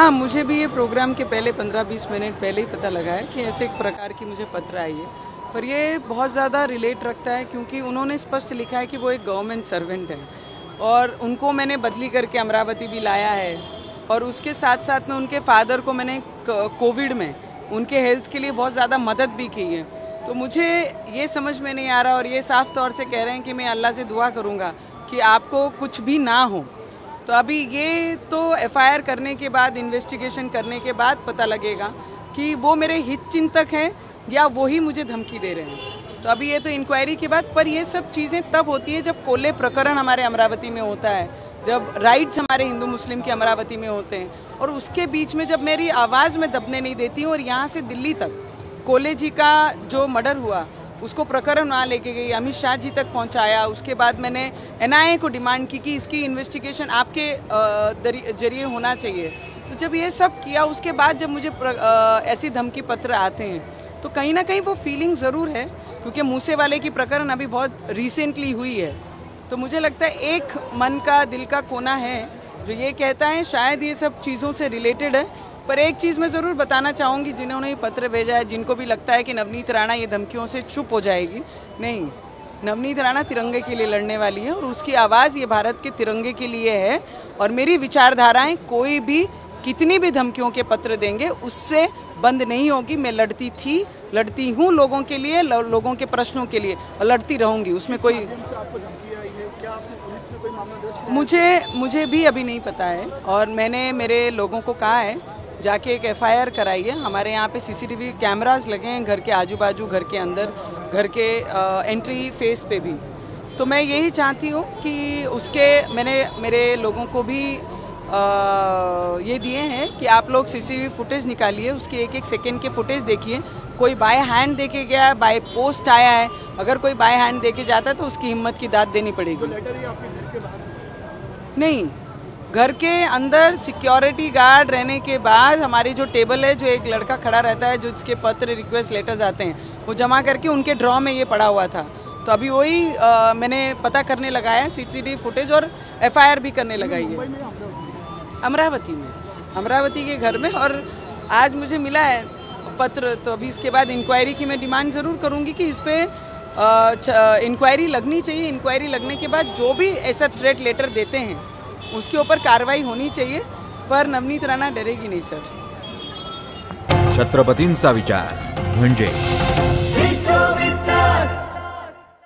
हाँ मुझे भी ये प्रोग्राम के पहले 15-20 मिनट पहले ही पता लगा है कि ऐसे एक प्रकार की मुझे पत्र आई है। पर ये बहुत ज़्यादा रिलेट रखता है क्योंकि उन्होंने स्पष्ट लिखा है कि वो एक गवर्नमेंट सर्वेंट है। और उनको मैंने बदली करके अमरावती भी लाया है। और उसके साथ साथ में उनके फादर को मैंने कोविड में उनके हेल्थ के लिए बहुत ज़्यादा मदद भी की है। तो मुझे ये समझ में नहीं आ रहा और ये साफ़ तौर से कह रहे हैं कि मैं अल्लाह से दुआ करूँगा कि आपको कुछ भी ना हो। तो अभी ये तो एफआईआर करने के बाद इन्वेस्टिगेशन करने के बाद पता लगेगा कि वो मेरे हित चिंतक हैं या वो ही मुझे धमकी दे रहे हैं। तो अभी ये तो इंक्वायरी के बाद, पर ये सब चीज़ें तब होती है जब कोले प्रकरण हमारे अमरावती में होता है, जब राइट्स हमारे हिंदू मुस्लिम के अमरावती में होते हैं। और उसके बीच में जब मेरी आवाज़ में दबने नहीं देती हूँ और यहाँ से दिल्ली तक, कोले जी का जो मर्डर हुआ उसको प्रकरण वहाँ लेके गई, अमित शाह जी तक पहुँचाया। उसके बाद मैंने एनआईए को डिमांड की कि इसकी इन्वेस्टिगेशन आपके ज़रिए होना चाहिए। तो जब ये सब किया, उसके बाद जब मुझे ऐसी धमकी पत्र आते हैं तो कहीं ना कहीं वो फीलिंग ज़रूर है, क्योंकि मूसे वाले की प्रकरण अभी बहुत रिसेंटली हुई है। तो मुझे लगता है एक मन का, दिल का कोना है, जो ये कहता है शायद ये सब चीज़ों से रिलेटेड है। पर एक चीज़ मैं ज़रूर बताना चाहूँगी जिन्होंने ये पत्र भेजा है जिनको भी लगता है कि नवनीत राणा ये धमकियों से चुप हो जाएगी। नहीं नवनीत राणा तिरंगे के लिए लड़ने वाली है और उसकी आवाज़ ये भारत के तिरंगे के लिए है। और मेरी विचारधाराएँ कोई भी कितनी भी धमकियों के पत्र देंगे उससे बंद नहीं होगी। मैं लड़ती थी लड़ती हूँ लोगों के लिए लोगों के प्रश्नों के लिए और लड़ती रहूँगी उसमें कोई मुझे मुझे भी अभी नहीं पता है और मैंने मेरे लोगों को कहा है जाके एक एफआईआर कराई है। हमारे यहाँ पे सीसीटीवी कैमरास लगे हैं घर के आजू बाजू घर के अंदर घर के एंट्री फेस पे भी। तो मैं यही चाहती हूँ कि उसके मैंने मेरे लोगों को भी आ, ये दिए हैं कि आप लोग सीसीटीवी फुटेज निकालिए उसके एक एक सेकेंड के फुटेज देखिए। कोई बाय हैंड देके गया है बाय पोस्ट आया है। अगर कोई बाय हैंड देके जाता है तो उसकी हिम्मत की दाद देनी पड़ेगी। तो नहीं। घर के अंदर सिक्योरिटी गार्ड रहने के बाद हमारी जो टेबल है, जो एक लड़का खड़ा रहता है, जो जिसके पत्र रिक्वेस्ट लेटर्स आते हैं, वो जमा करके उनके ड्रॉ में ये पड़ा हुआ था। तो अभी वही मैंने पता करने लगा है सी फुटेज और एफआईआर भी करने लगाई है अमरावती में, अमरावती के घर में और आज मुझे मिला है पत्र तो अभी इसके बाद इंक्वायरी की मैं डिमांड ज़रूर करूँगी कि इस पर इंक्वायरी लगनी चाहिए। इंक्वायरी लगने के बाद जो भी ऐसा थ्रेट लेटर देते हैं उसके ऊपर कार्रवाई होनी चाहिए पर नवनीत राणा डरेगी नहीं सर। छत्रपतींचा विचार